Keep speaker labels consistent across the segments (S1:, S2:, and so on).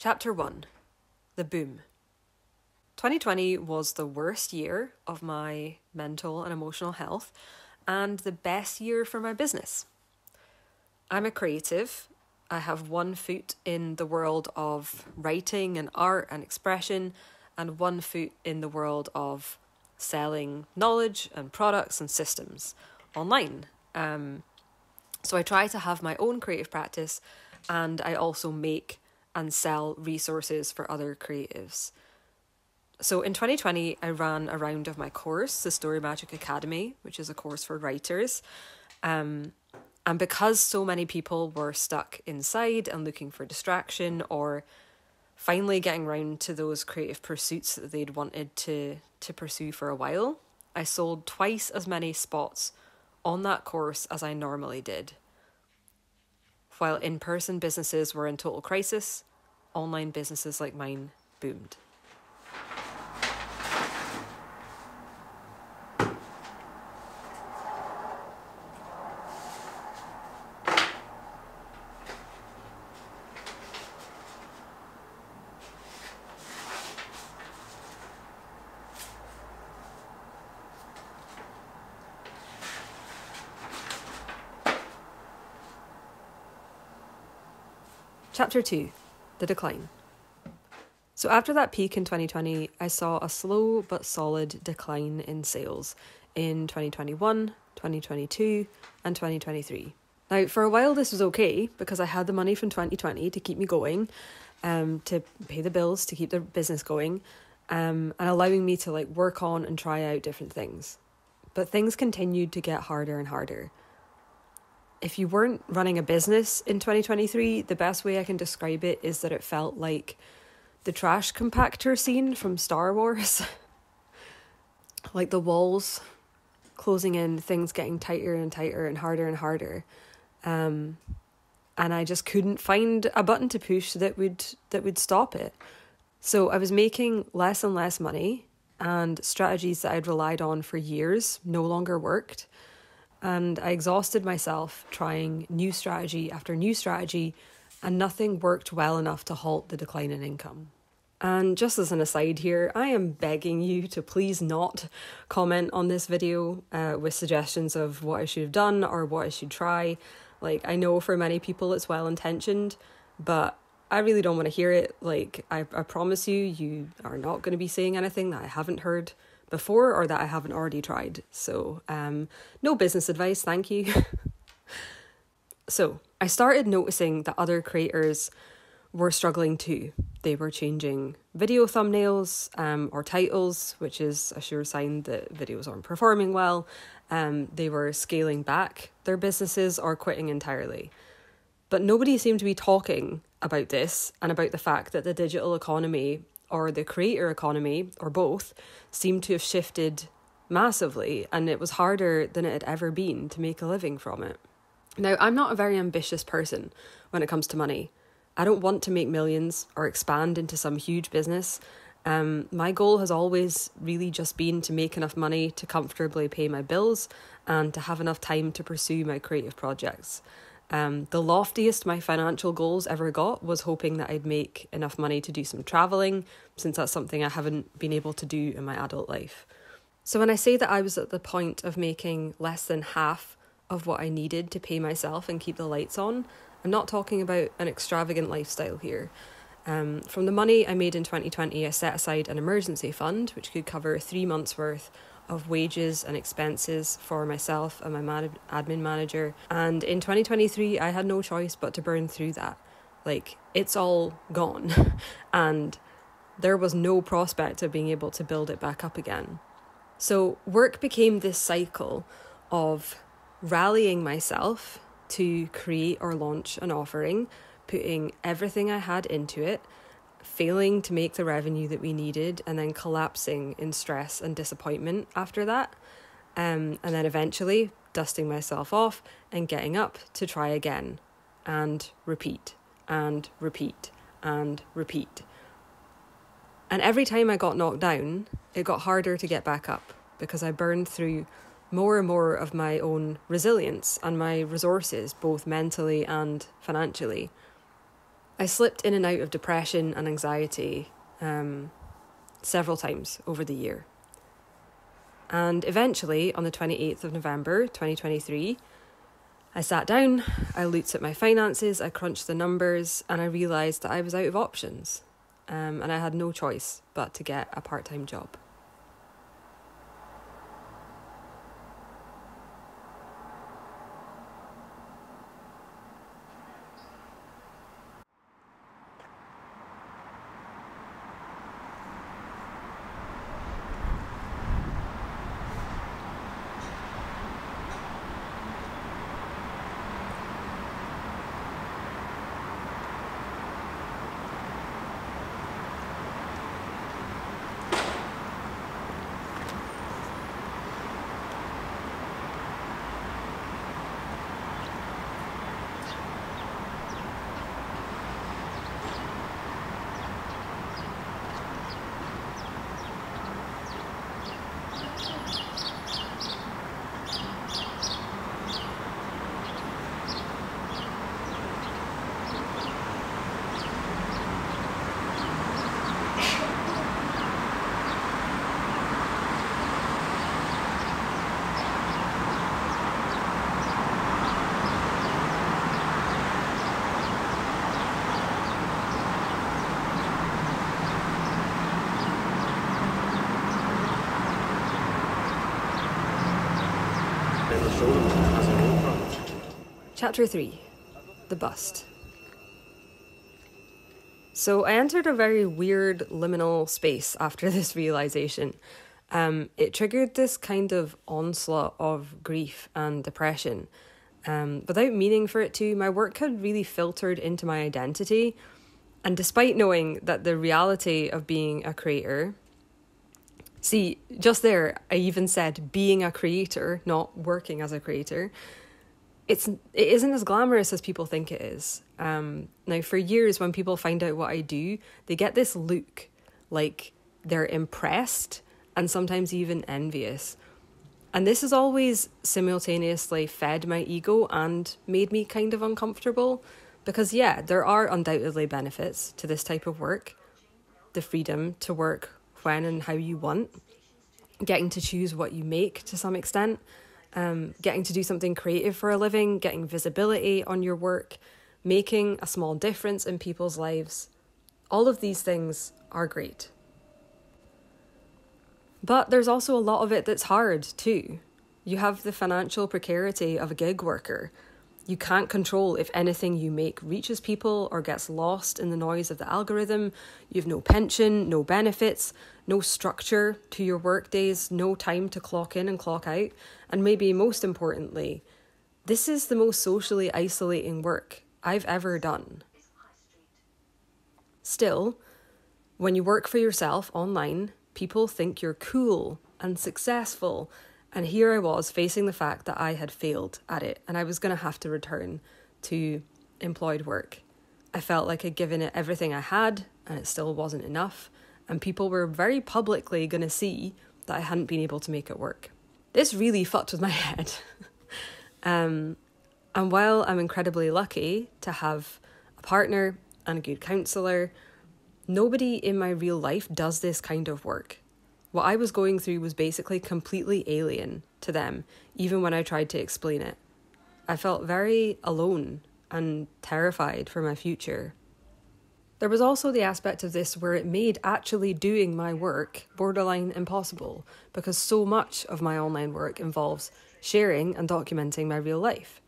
S1: Chapter 1 The Boom. 2020 was the worst year of my mental and emotional health and the best year for my business. I'm a creative. I have one foot in the world of writing and art and expression, and one foot in the world of selling knowledge and products and systems online. Um, so I try to have my own creative practice and I also make and sell resources for other creatives. So in 2020, I ran a round of my course, the Story Magic Academy, which is a course for writers. Um, and because so many people were stuck inside and looking for distraction or finally getting round to those creative pursuits that they'd wanted to, to pursue for a while, I sold twice as many spots on that course as I normally did. While in person businesses were in total crisis, online businesses like mine boomed. Chapter 2 The Decline. So, after that peak in 2020, I saw a slow but solid decline in sales in 2021, 2022, and 2023. Now, for a while, this was okay because I had the money from 2020 to keep me going, um, to pay the bills, to keep the business going, um, and allowing me to like work on and try out different things. But things continued to get harder and harder if you weren't running a business in 2023, the best way I can describe it is that it felt like the trash compactor scene from Star Wars. like the walls closing in, things getting tighter and tighter and harder and harder. Um, and I just couldn't find a button to push that would that would stop it. So I was making less and less money and strategies that I'd relied on for years no longer worked and I exhausted myself trying new strategy after new strategy, and nothing worked well enough to halt the decline in income. And just as an aside here, I am begging you to please not comment on this video uh, with suggestions of what I should have done or what I should try. Like, I know for many people it's well intentioned, but I really don't want to hear it. Like, I, I promise you, you are not going to be saying anything that I haven't heard before or that I haven't already tried. So, um, no business advice, thank you. so, I started noticing that other creators were struggling too. They were changing video thumbnails um, or titles, which is a sure sign that videos aren't performing well. Um, they were scaling back their businesses or quitting entirely. But nobody seemed to be talking about this and about the fact that the digital economy or the creator economy, or both, seemed to have shifted massively, and it was harder than it had ever been to make a living from it. Now, I'm not a very ambitious person when it comes to money. I don't want to make millions or expand into some huge business. Um, my goal has always really just been to make enough money to comfortably pay my bills and to have enough time to pursue my creative projects. Um, the loftiest my financial goals ever got was hoping that I'd make enough money to do some traveling, since that's something I haven't been able to do in my adult life. So, when I say that I was at the point of making less than half of what I needed to pay myself and keep the lights on, I'm not talking about an extravagant lifestyle here. Um, from the money I made in 2020, I set aside an emergency fund, which could cover three months' worth of wages and expenses for myself and my man- admin manager. And in 2023, I had no choice but to burn through that. Like, it's all gone. and there was no prospect of being able to build it back up again. So, work became this cycle of rallying myself to create or launch an offering, putting everything I had into it, failing to make the revenue that we needed and then collapsing in stress and disappointment after that. Um, and then eventually dusting myself off and getting up to try again and repeat and repeat and repeat. And every time I got knocked down, it got harder to get back up because I burned through more and more of my own resilience and my resources, both mentally and financially. I slipped in and out of depression and anxiety um, several times over the year. And eventually, on the 28th of November 2023, I sat down, I looked at my finances, I crunched the numbers, and I realised that I was out of options. Um, and I had no choice but to get a part time job. Chapter 3 The Bust. So I entered a very weird liminal space after this realization. Um, it triggered this kind of onslaught of grief and depression. Um, without meaning for it to, my work had really filtered into my identity. And despite knowing that the reality of being a creator, see, just there, I even said being a creator, not working as a creator it's it isn't as glamorous as people think it is. Um, now, for years, when people find out what I do, they get this look like they're impressed and sometimes even envious. And this has always simultaneously fed my ego and made me kind of uncomfortable because, yeah, there are undoubtedly benefits to this type of work the freedom to work when and how you want, getting to choose what you make to some extent um, getting to do something creative for a living, getting visibility on your work, making a small difference in people's lives. All of these things are great. But there's also a lot of it that's hard too. You have the financial precarity of a gig worker you can't control if anything you make reaches people or gets lost in the noise of the algorithm. You've no pension, no benefits, no structure to your work days, no time to clock in and clock out. And maybe most importantly, this is the most socially isolating work I've ever done. Still, when you work for yourself online, people think you're cool and successful and here I was facing the fact that I had failed at it and I was going to have to return to employed work. I felt like I'd given it everything I had and it still wasn't enough. And people were very publicly going to see that I hadn't been able to make it work. This really fucked with my head. um, and while I'm incredibly lucky to have a partner and a good counsellor, nobody in my real life does this kind of work. What I was going through was basically completely alien to them, even when I tried to explain it. I felt very alone and terrified for my future. There was also the aspect of this where it made actually doing my work borderline impossible because so much of my online work involves sharing and documenting my real life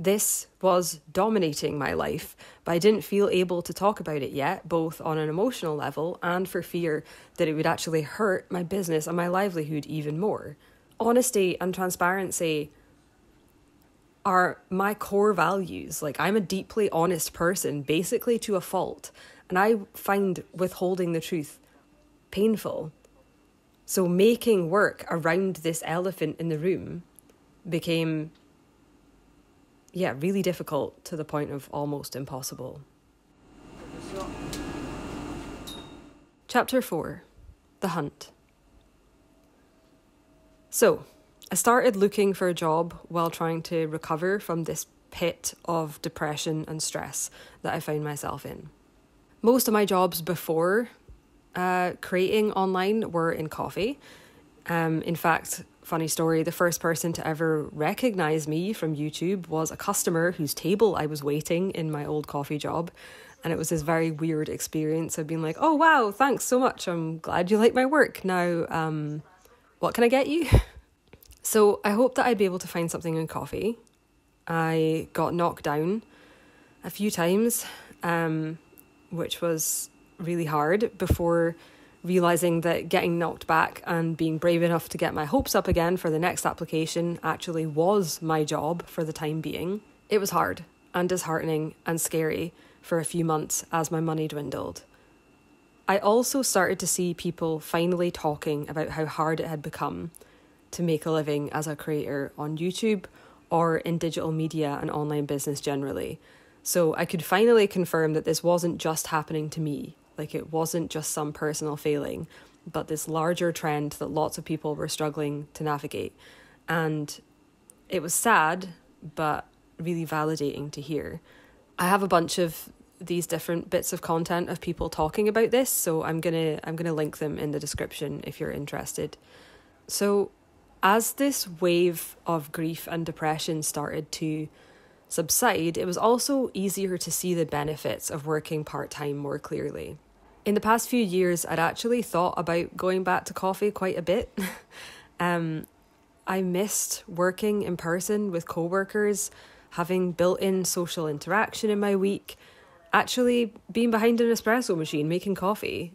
S1: this was dominating my life, but I didn't feel able to talk about it yet, both on an emotional level and for fear that it would actually hurt my business and my livelihood even more. Honesty and transparency are my core values. Like, I'm a deeply honest person, basically to a fault, and I find withholding the truth painful. So, making work around this elephant in the room became yeah, really difficult to the point of almost impossible. Chapter 4 The Hunt. So, I started looking for a job while trying to recover from this pit of depression and stress that I found myself in. Most of my jobs before uh, creating online were in coffee. Um, in fact, funny story, the first person to ever recognize me from YouTube was a customer whose table I was waiting in my old coffee job. And it was this very weird experience of being like, oh, wow, thanks so much. I'm glad you like my work. Now, um, what can I get you? So I hoped that I'd be able to find something in coffee. I got knocked down a few times, um, which was really hard before realizing that getting knocked back and being brave enough to get my hopes up again for the next application actually was my job for the time being. It was hard and disheartening and scary for a few months as my money dwindled. I also started to see people finally talking about how hard it had become to make a living as a creator on YouTube or in digital media and online business generally. So I could finally confirm that this wasn't just happening to me, like it wasn't just some personal failing, but this larger trend that lots of people were struggling to navigate. And it was sad, but really validating to hear. I have a bunch of these different bits of content of people talking about this, so I'm going to I'm going to link them in the description if you're interested. So, as this wave of grief and depression started to subside, it was also easier to see the benefits of working part time more clearly. In the past few years, I'd actually thought about going back to coffee quite a bit. um, I missed working in person with coworkers, having built in social interaction in my week, actually being behind an espresso machine making coffee.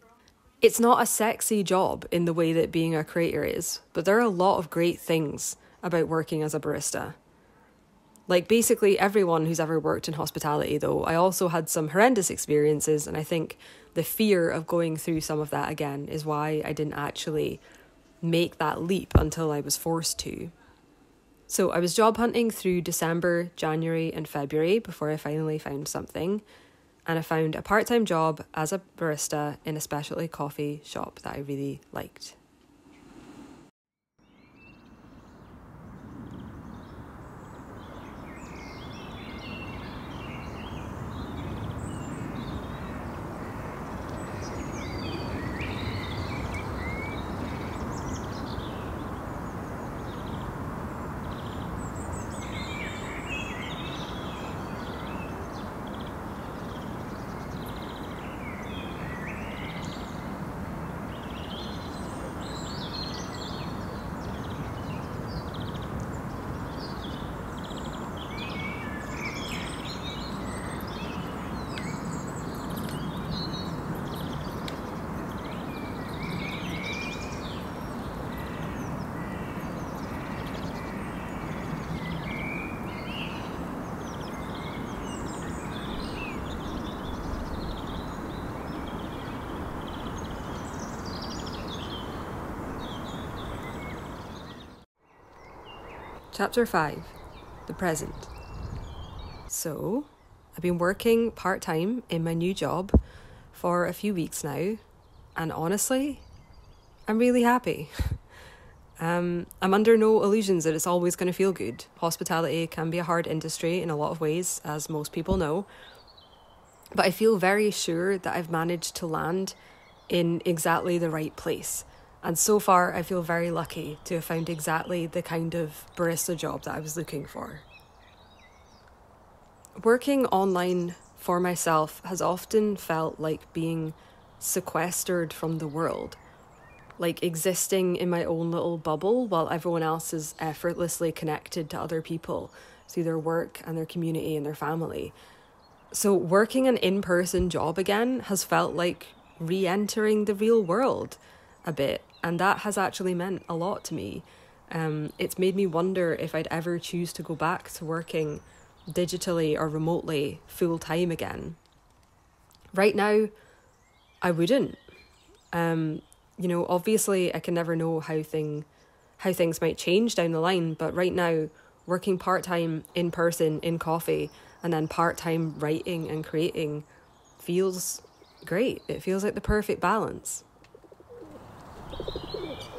S1: It's not a sexy job in the way that being a creator is, but there are a lot of great things about working as a barista. Like basically everyone who's ever worked in hospitality, though, I also had some horrendous experiences, and I think the fear of going through some of that again is why I didn't actually make that leap until I was forced to. So I was job hunting through December, January, and February before I finally found something and I found a part time job as a barista in a specialty coffee shop that I really liked. Chapter 5 The Present. So, I've been working part time in my new job for a few weeks now, and honestly, I'm really happy. Um, I'm under no illusions that it's always going to feel good. Hospitality can be a hard industry in a lot of ways, as most people know. But I feel very sure that I've managed to land in exactly the right place and so far, I feel very lucky to have found exactly the kind of barista job that I was looking for. Working online for myself has often felt like being sequestered from the world, like existing in my own little bubble while everyone else is effortlessly connected to other people through their work and their community and their family. So, working an in person job again has felt like re entering the real world a bit and that has actually meant a lot to me. Um, it's made me wonder if I'd ever choose to go back to working digitally or remotely full time again. Right now, I wouldn't. Um, you know, obviously, I can never know how thing how things might change down the line, but right now, working part time in person in coffee and then part time writing and creating feels great. It feels like the perfect balance. Thank you.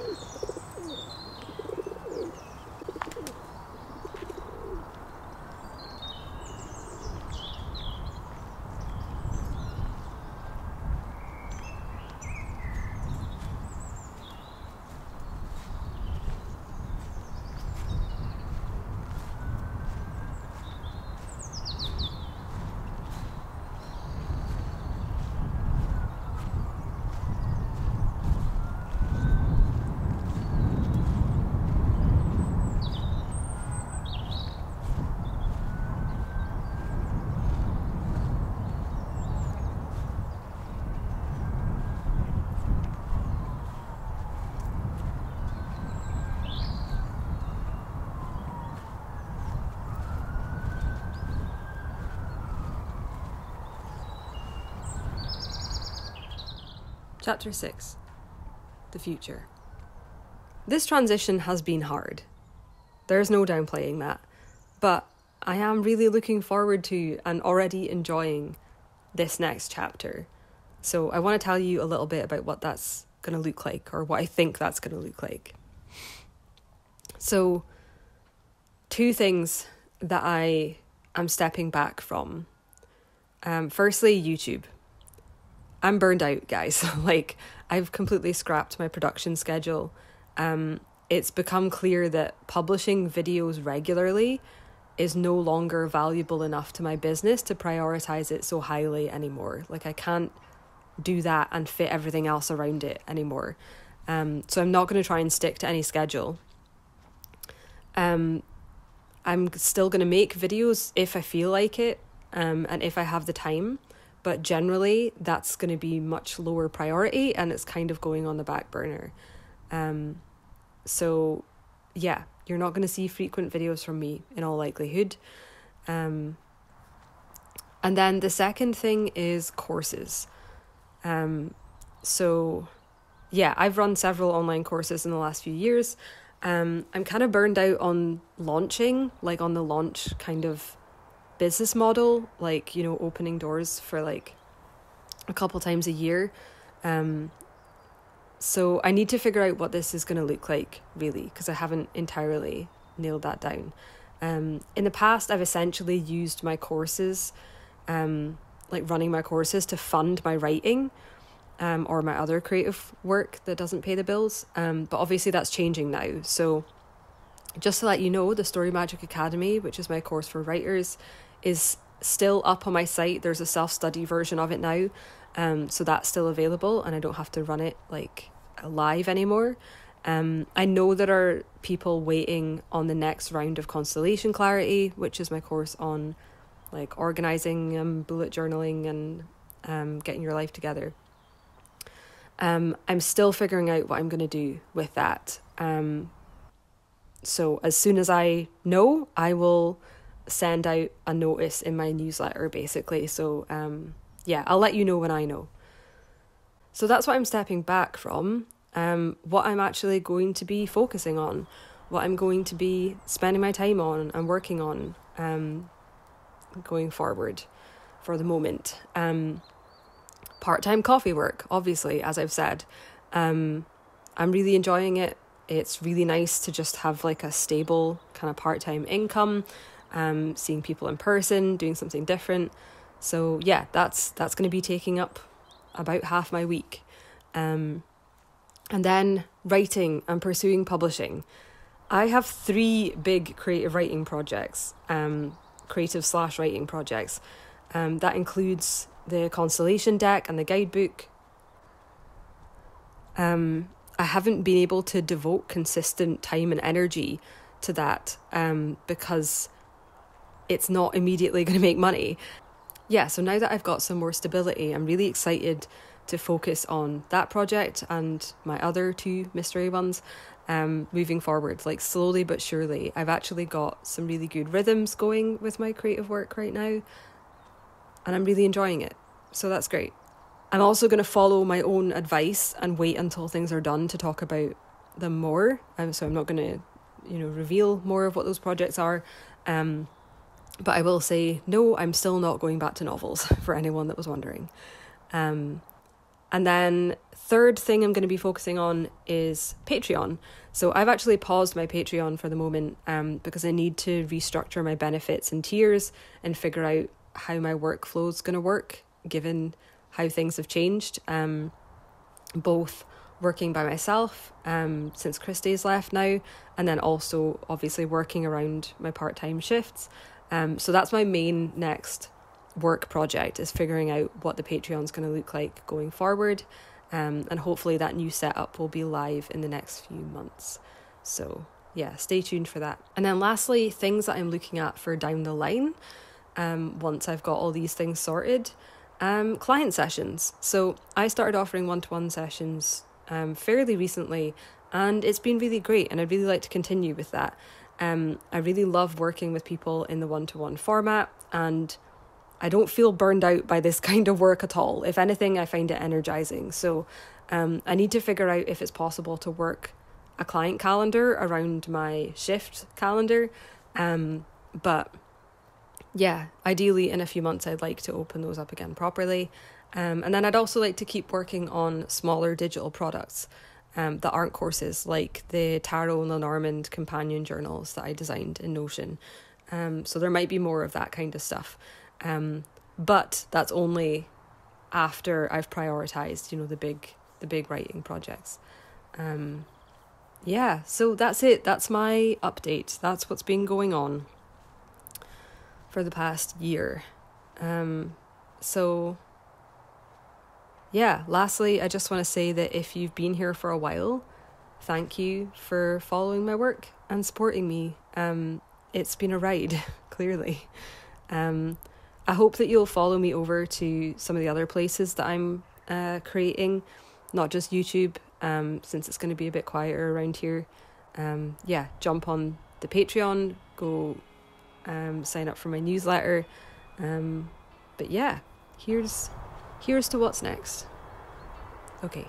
S1: Chapter 6 The Future. This transition has been hard. There's no downplaying that. But I am really looking forward to and already enjoying this next chapter. So I want to tell you a little bit about what that's going to look like or what I think that's going to look like. So, two things that I am stepping back from. Um, firstly, YouTube. I'm burned out, guys. like, I've completely scrapped my production schedule. Um, it's become clear that publishing videos regularly is no longer valuable enough to my business to prioritize it so highly anymore. Like, I can't do that and fit everything else around it anymore. Um, so I'm not going to try and stick to any schedule. Um, I'm still going to make videos if I feel like it um, and if I have the time. But generally, that's going to be much lower priority and it's kind of going on the back burner. Um, so, yeah, you're not going to see frequent videos from me in all likelihood. Um, and then the second thing is courses. Um, so, yeah, I've run several online courses in the last few years. Um, I'm kind of burned out on launching, like on the launch kind of business model, like, you know, opening doors for like a couple times a year. Um, so I need to figure out what this is going to look like, really, because I haven't entirely nailed that down. Um, in the past, I've essentially used my courses, um, like running my courses, to fund my writing um, or my other creative work that doesn't pay the bills. Um, but obviously, that's changing now. So, just to let you know, the Story Magic Academy, which is my course for writers, is still up on my site. There's a self study version of it now. Um, so that's still available, and I don't have to run it like live anymore. Um, I know there are people waiting on the next round of Constellation Clarity, which is my course on like organizing and bullet journaling and um, getting your life together. Um, I'm still figuring out what I'm going to do with that. Um, so as soon as I know, I will send out a notice in my newsletter, basically. So um, yeah, I'll let you know when I know. So that's what I'm stepping back from. Um, what I'm actually going to be focusing on, what I'm going to be spending my time on and working on um, going forward for the moment. Um, part time coffee work, obviously, as I've said. Um, I'm really enjoying it. It's really nice to just have like a stable kind of part time income, um, seeing people in person, doing something different. So yeah, that's that's going to be taking up about half my week. Um, and then writing and pursuing publishing. I have three big creative writing projects, um, creative slash writing projects. Um, that includes the constellation deck and the guidebook. Um, I haven't been able to devote consistent time and energy to that um, because it's not immediately going to make money. Yeah, so now that I've got some more stability, I'm really excited to focus on that project and my other two mystery ones um, moving forward, like slowly but surely. I've actually got some really good rhythms going with my creative work right now and I'm really enjoying it. So that's great. I'm also going to follow my own advice and wait until things are done to talk about them more. Um, so I'm not going to, you know, reveal more of what those projects are. Um, but I will say, no, I'm still not going back to novels for anyone that was wondering. Um, and then, third thing I'm going to be focusing on is Patreon. So I've actually paused my Patreon for the moment um, because I need to restructure my benefits and tiers and figure out how my workflow is going to work given how things have changed. Um, both working by myself um, since Christie's left now, and then also obviously working around my part time shifts. Um, so that's my main next work project is figuring out what the Patreon's going to look like going forward. Um, and hopefully that new setup will be live in the next few months. So yeah, stay tuned for that. And then lastly, things that I'm looking at for down the line um, once I've got all these things sorted. Um, client sessions. So I started offering one to one sessions um, fairly recently, and it's been really great, and I'd really like to continue with that. Um, I really love working with people in the one to one format, and I don't feel burned out by this kind of work at all. If anything, I find it energizing. So Um, I need to figure out if it's possible to work a client calendar around my shift calendar. Um, but yeah, ideally in a few months, I'd like to open those up again properly. Um, and then I'd also like to keep working on smaller digital products um, that aren't courses, like the Tarot and Lenormand companion journals that I designed in Notion. Um, so there might be more of that kind of stuff. Um, but that's only after I've prioritized, you know, the big the big writing projects. Um, yeah, so that's it. That's my update. That's what's been going on for the past year. Um, so, yeah, lastly, I just want to say that if you've been here for a while, thank you for following my work and supporting me. Um, it's been a ride, clearly. Um, I hope that you'll follow me over to some of the other places that I'm uh, creating, not just YouTube, um, since it's going to be a bit quieter around here. Um, yeah, jump on the Patreon, go um, sign up for my newsletter. Um, but yeah, here's here's to what's next. Okay.